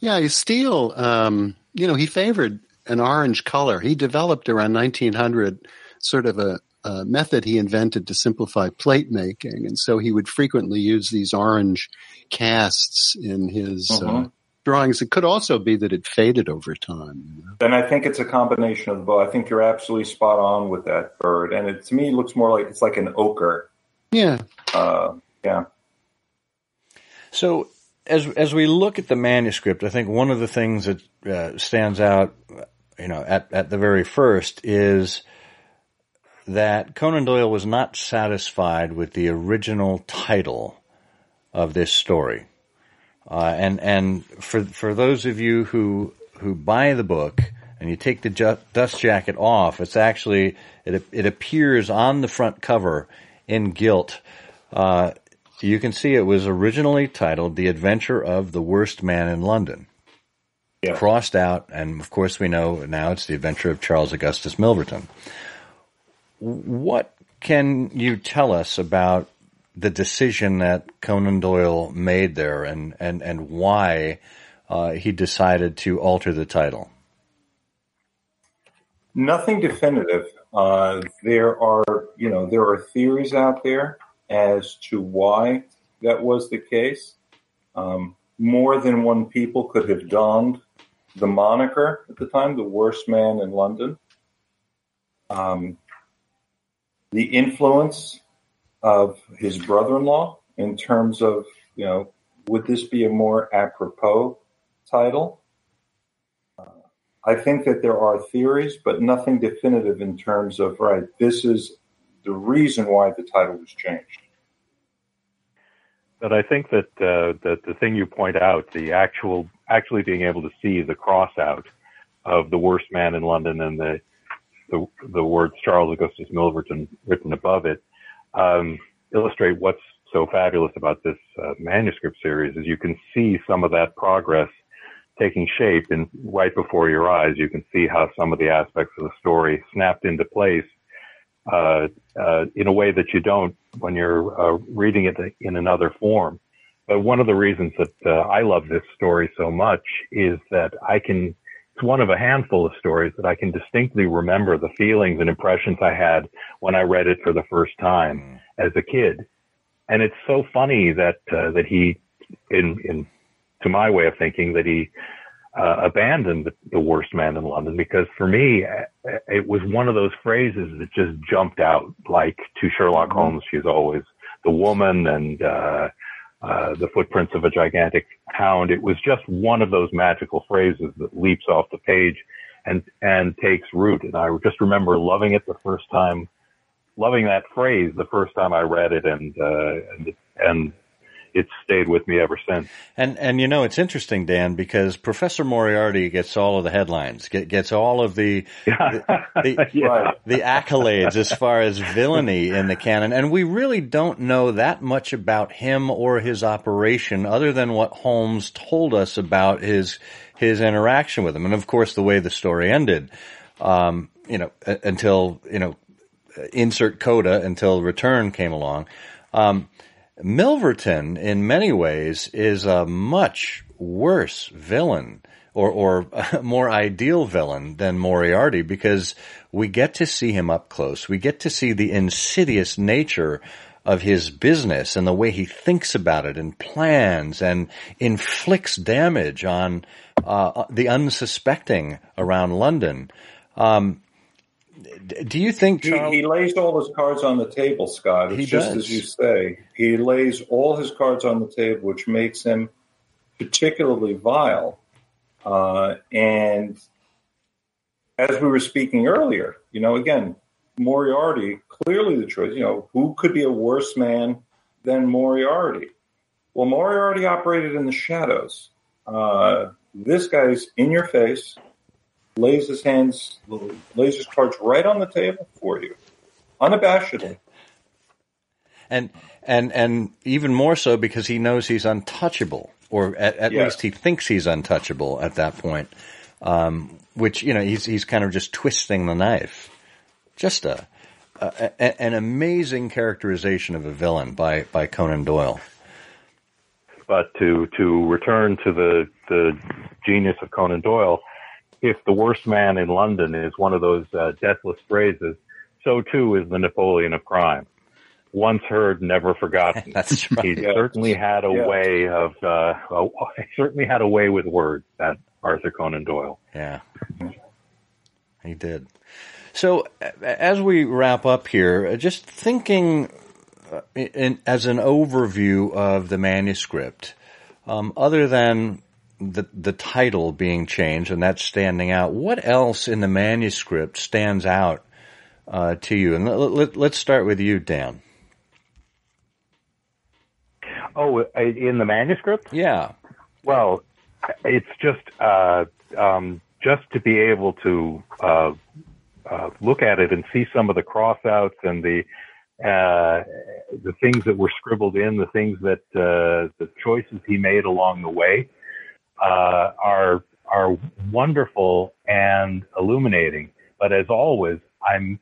Yeah, Steele, um, you know, he favored an orange color. He developed around 1900 sort of a, a method he invented to simplify plate making, and so he would frequently use these orange casts in his uh, Mhm. Drawings. It could also be that it faded over time. you. And I think it's a combination of the both. I think you're absolutely spot on with that Burt, and it to me looks more like it's like an ochre. Yeah, Uh, yeah. So as as we look at the manuscript, I think one of the things that uh, stands out, you know, at at the very first is that Conan Doyle was not satisfied with the original title of this story, uh, and and for for those of you who who buy the book and you take the ju- dust jacket off, it's actually it it appears on the front cover in gilt. Uh, you can see it was originally titled "The Adventure of the Worst Man in London." Yeah. Crossed out, and of course we know now it's the adventure of Charles Augustus Milverton. What can you tell us about the decision that Conan Doyle made there, and and and why uh, he decided to alter the title? Nothing definitive. Uh, there are, you know, there are theories out there as to why that was the case. Um, more than one people could have donned the moniker at the time, the worst man in London. Um, the influence of his brother-in-law in terms of, you know, would this be a more apropos title? I think that there are theories, but nothing definitive in terms of, right, this is the reason why the title was changed. But I think that uh, that the thing you point out, the actual actually being able to see the cross out of the worst man in London and the the, the words Charles Augustus Milverton written above it, um, illustrate what's so fabulous about this uh, manuscript series. Is you can see some of that progress taking shape, and right before your eyes, you can see how some of the aspects of the story snapped into place uh, uh, in a way that you don't when you're uh, reading it in another form. But one of the reasons that uh, I love this story so much is that I can, it's one of a handful of stories that I can distinctly remember the feelings and impressions I had when I read it for the first time as a kid. And it's so funny that, uh, that he, in, in, to my way of thinking, that he, uh, abandoned the worst man in London because for me, uh, it was one of those phrases that just jumped out like to Sherlock Holmes. She's always the woman and, uh, uh, the footprints of a gigantic hound. It was just one of those magical phrases that leaps off the page and, and takes root. And I just remember loving it the first time, loving that phrase the first time I read it and, uh, and, and it's stayed with me ever since. And and you know it's interesting, Dan, because Professor Moriarty gets all of the headlines, get, gets all of the *laughs* the, the, Yeah. the accolades as far as villainy in the canon, and we really don't know that much about him or his operation, other than what Holmes told us about his his interaction with him, and of course the way the story ended. Um, you know, until you know, insert coda until return came along. Um, Milverton, in many ways, is a much worse villain or, or *laughs* a more ideal villain than Moriarty because we get to see him up close. We get to see the insidious nature of his business and the way he thinks about it and plans and inflicts damage on uh, the unsuspecting around London. Um, do you think He, Charles? he lays all his cards on the table, Scott. It's He just does. as you say. He lays all his cards on the table, which makes him particularly vile. Uh, and as we were speaking earlier, you know, again, Moriarty, clearly the choice, you know, who could be a worse man than Moriarty? Well, Moriarty operated in the shadows. Uh, this guy's in your face, lays his hands, lays his cards right on the table for you, unabashedly. and and and even more so because he knows he's untouchable, or at, at Yes. least he thinks he's untouchable at that point. Um, which you know he's he's kind of just twisting the knife. Just a, a, a an amazing characterization of a villain by by Conan Doyle. But to to return to the the genius of Conan Doyle, if the worst man in London is one of those uh, deathless phrases, so too is the Napoleon of crime. Once heard, never forgotten. *laughs* That's right. He Yes. certainly had a Yes. way of uh, uh, *laughs* he certainly had a way with words. That Arthur Conan Doyle. Yeah, he did. So, as we wrap up here, uh, just thinking uh, in, as an overview of the manuscript, um, other than the the title being changed and that's standing out, what else in the manuscript stands out uh, to you? And let, let, let's start with you, Dan. Oh, uh, in the manuscript? Yeah, Well, it's just uh, um, just to be able to uh, uh, look at it and see some of the crossouts and the uh, the things that were scribbled in, the things that uh, the choices he made along the way uh, are are wonderful and illuminating. But as always, I'm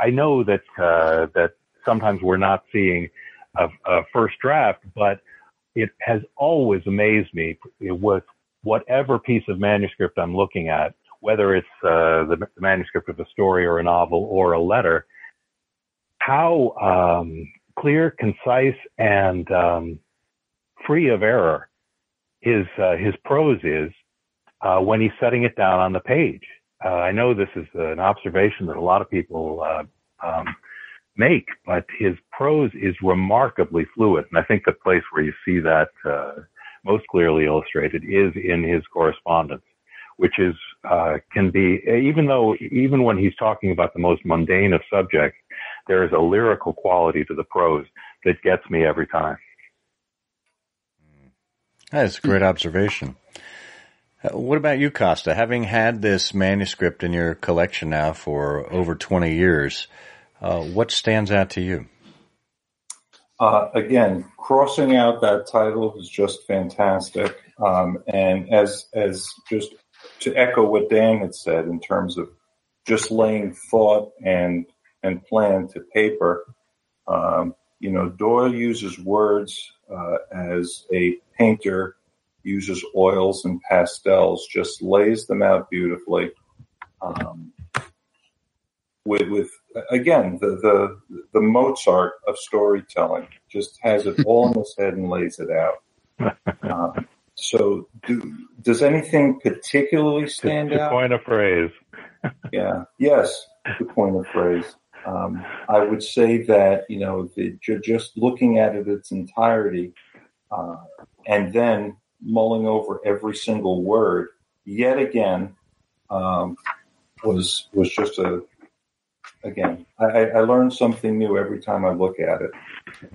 I know that uh, that sometimes we're not seeing a, a first draft, but it has always amazed me with whatever piece of manuscript I'm looking at, whether it's uh, the, the manuscript of a story or a novel or a letter, how um, clear, concise, and um, free of error his uh, his prose is uh, when he's setting it down on the page. Uh, I know this is an observation that a lot of people uh, um, make, but his prose is remarkably fluid. And I think the place where you see that uh, most clearly illustrated is in his correspondence, which is uh, can be even though even when he's talking about the most mundane of subjects, there is a lyrical quality to the prose that gets me every time. That's a great observation. Uh, What about you, Costa? Having had this manuscript in your collection now for over 20 years, uh, what stands out to you? Uh, again, crossing out that title is just fantastic. Um, and as as just to echo what Dan had said in terms of just laying thought and and plan to paper, um, you know, Doyle uses words as a painter uses oils and pastels, just lays them out beautifully. Um, with, with again the, the the Mozart of storytelling, just has it all in his head and lays it out. Uh, *laughs* so, do, does anything particularly stand to out? Point a phrase. *laughs* Yeah. Yes. To coin a phrase. Um, I would say that you know the, just looking at it its entirety, uh, and then mulling over every single word yet again um, was was just a again I, I I learn something new every time I look at it.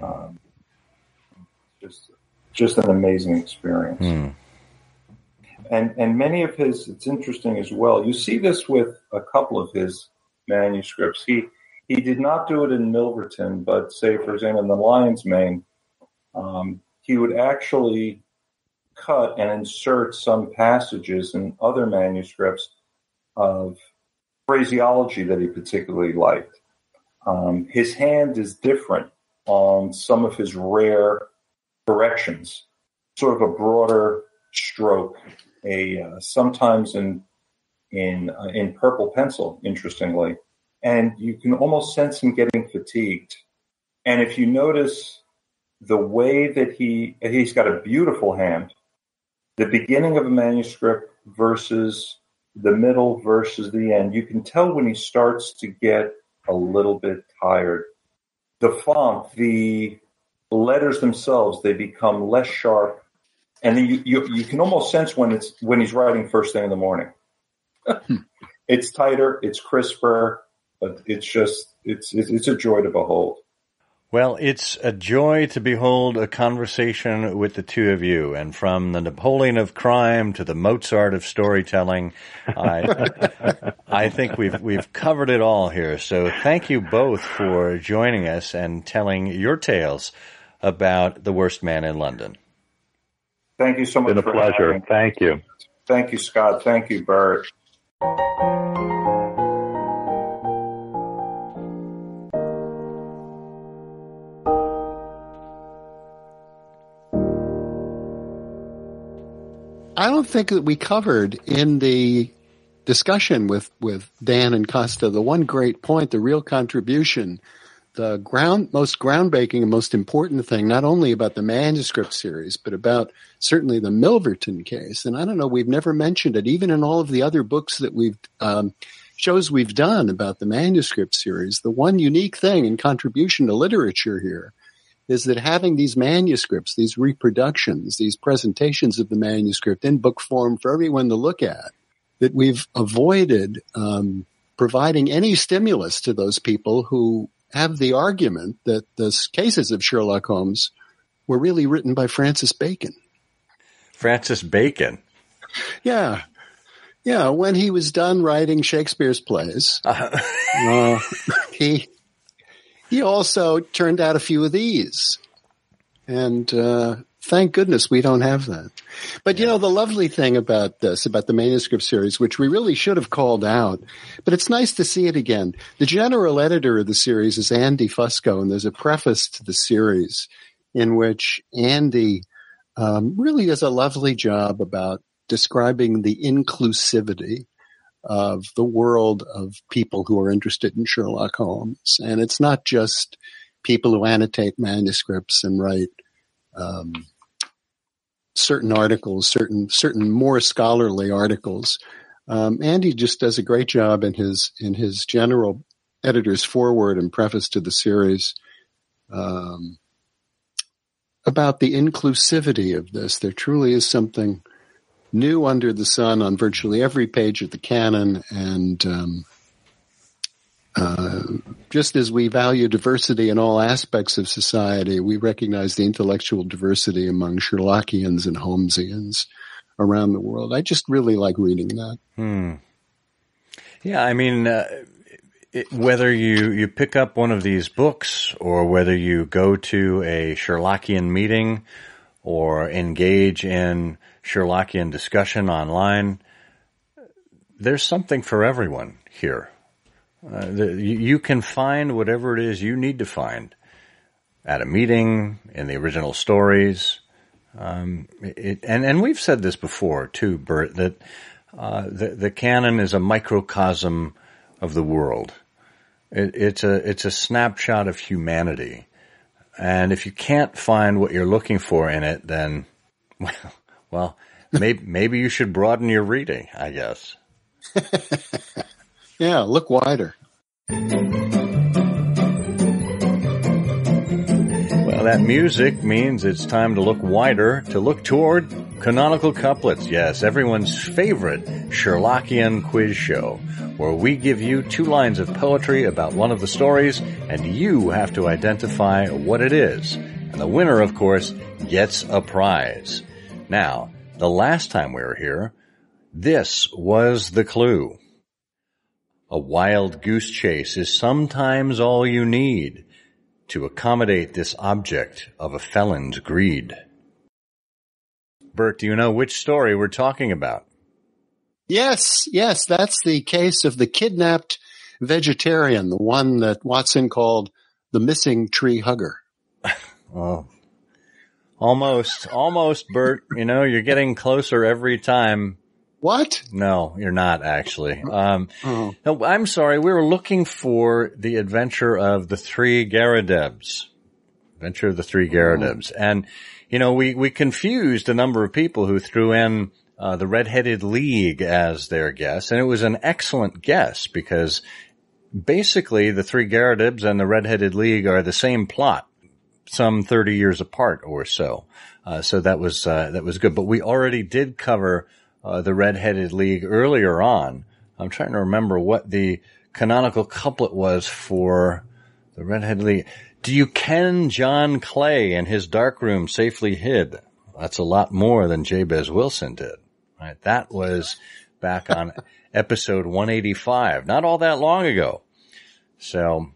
Um, just just an amazing experience. Mm. And and many of his it's interesting as well. You see this with a couple of his manuscripts. He he did not do it in Milverton, but say for example in the Lion's Mane, um, he would actually cut and insert some passages in other manuscripts of phraseology that he particularly liked. Um, his hand is different on some of his rare corrections, sort of a broader stroke, a uh, sometimes in in uh, in purple pencil, interestingly, and you can almost sense him getting fatigued. And if you notice the way that he he's got a beautiful hand, the beginning of a manuscript versus the middle versus the end, you can tell when he starts to get a little bit tired. The font, the letters themselves, they become less sharp, and then you, you, you can almost sense when it's when he's writing first thing in the morning. Hmm. it's tighter, it's crisper, but it's just it's it's a joy to behold. Well, it's a joy to behold a conversation with the two of you. And from the Napoleon of crime to the Mozart of storytelling, I, *laughs* I think we've, we've covered it all here. So thank you both for joining us and telling your tales about the worst man in London. Thank you so much. It's been a pleasure. Thank you. Thank you, Scott. Thank you, Burt. I don't think that we covered in the discussion with, with Dan and Costa the one great point, the real contribution, the ground, most groundbreaking and most important thing, not only about the manuscript series, but about certainly the Milverton case. And I don't know, we've never mentioned it, even in all of the other books that we've, um, shows we've done about the manuscript series. The one unique thing in contribution to literature here is that having these manuscripts, these reproductions, these presentations of the manuscript in book form for everyone to look at, that we've avoided um, providing any stimulus to those people who have the argument that the cases of Sherlock Holmes were really written by Francis Bacon. Francis Bacon? Yeah. Yeah, when he was done writing Shakespeare's plays, *laughs* uh, he he also turned out a few of these. And uh, thank goodness we don't have that. But you know, the lovely thing about this, about the manuscript series, which we really should have called out, but it's nice to see it again. The general editor of the series is Andy Fusco, and there's a preface to the series in which Andy um, really does a lovely job about describing the inclusivity of the world of people who are interested in Sherlock Holmes. And it's not just people who annotate manuscripts and write um, certain articles, certain certain more scholarly articles. Um, Andy just does a great job in his in his general editor's foreword and preface to the series um, about the inclusivity of this. There truly is something new under the sun on virtually every page of the canon and um, uh, just as we value diversity in all aspects of society, we recognize the intellectual diversity among Sherlockians and Holmesians around the world. I just really like reading that. Hmm. Yeah, I mean, uh, it, whether you, you pick up one of these books or whether you go to a Sherlockian meeting or engage in Sherlockian discussion online. There's something for everyone here. Uh, the, you can find whatever it is you need to find at a meeting, in the original stories. Um, it, and, and we've said this before too, Burt, that uh, the, the canon is a microcosm of the world. It, it's a it's a snapshot of humanity, and if you can't find what you're looking for in it, then *laughs* well, well, maybe *laughs* maybe you should broaden your reading. I guess. *laughs* yeah, look wider. Well, that music means it's time to look wider, to look toward canonical couplets. Yes, everyone's favorite Sherlockian quiz show, where we give you two lines of poetry about one of the stories, and you have to identify what it is. And the winner, of course, gets a prize. Now, the last time we were here, this was the clue. A wild goose chase is sometimes all you need to accommodate this object of a felon's greed. Burt, do you know which story we're talking about? Yes, yes, that's the case of the kidnapped vegetarian, the one that Watson called the missing tree hugger. *laughs* Oh, almost, almost, Burt. You know, you're getting closer every time. What? No, you're not actually. Um, Oh. no, I'm sorry. We were looking for the adventure of the three Garridebs. Adventure of the Three Garridebs. And, you know, we, we confused a number of people who threw in uh, the Red-Headed League as their guess. And it was an excellent guess because basically the Three Garridebs and the Red-Headed League are the same plot, some 30 years apart or so. Uh, so that was, uh, that was good. But we already did cover uh, the Red-Headed League earlier on. I'm trying to remember what the canonical couplet was for the Red-Headed League. Do you ken John Clay in his dark room safely hid? That's a lot more than Jabez Wilson did. Right? That was back on *laughs* episode 185, not all that long ago. So,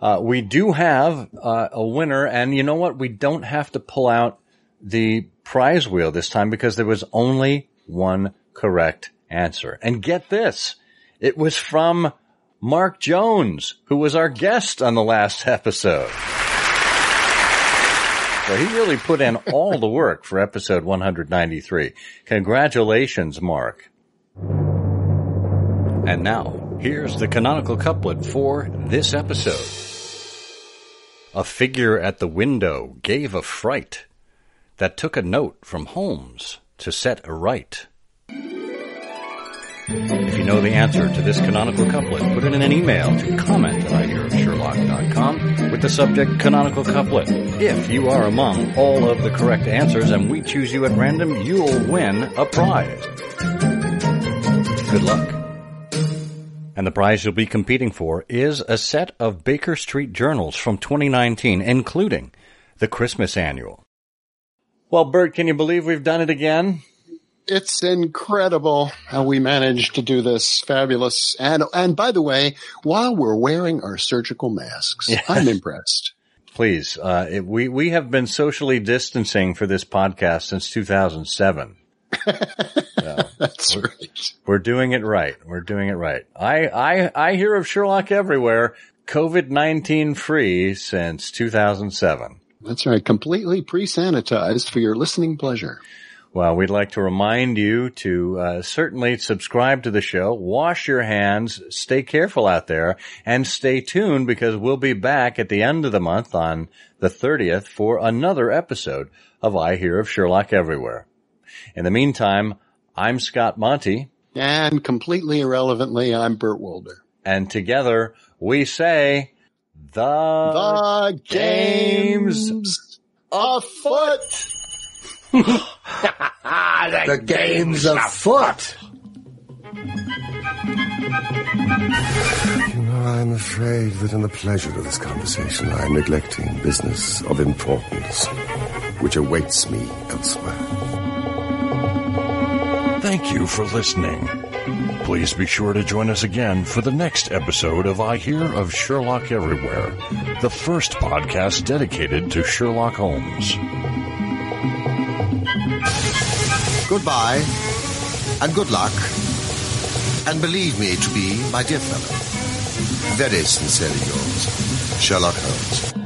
uh, we do have uh, a winner, and you know what? We don't have to pull out the prize wheel this time because there was only one correct answer. And get this, it was from Mark Jones, who was our guest on the last episode. So he really put in all the work for episode 193. Congratulations, Mark. And now, here's the canonical couplet for this episode. A figure at the window gave a fright that took a note from Holmes to set aright. If you know the answer to this canonical couplet, put it in an email to comment at ihearofsherlock.com with the subject canonical couplet. If you are among all of the correct answers and we choose you at random, you'll win a prize. Good luck. And the prize you'll be competing for is a set of Baker Street journals from 2019, including the Christmas annual. Well, Burt, can you believe we've done it again? It's incredible how we managed to do this. Fabulous. And, and by the way, while we're wearing our surgical masks, Yeah. I'm impressed. Please, uh, it, we we have been socially distancing for this podcast since 2007. *laughs* That's right. We're doing it right. We're doing it right. I I I hear of Sherlock everywhere. COVID 19 free since 2007. That's right. Completely pre-sanitized for your listening pleasure. Well, we'd like to remind you to uh, certainly subscribe to the show, wash your hands, stay careful out there, and stay tuned because we'll be back at the end of the month on the 30th for another episode of I Hear of Sherlock Everywhere. In the meantime, I'm Scott Monty, And completely irrelevantly, I'm Burt Wolder. and together we say the, The game's game's afoot. *laughs* The game's afoot. You know, I'm afraid that in the pleasure of this conversation, I am neglecting business of importance, which awaits me elsewhere. Thank you for listening. Please be sure to join us again for the next episode of I Hear of Sherlock Everywhere, the first podcast dedicated to Sherlock Holmes. Goodbye, and good luck, and believe me to be, my dear fellow, very sincerely yours, Sherlock Holmes.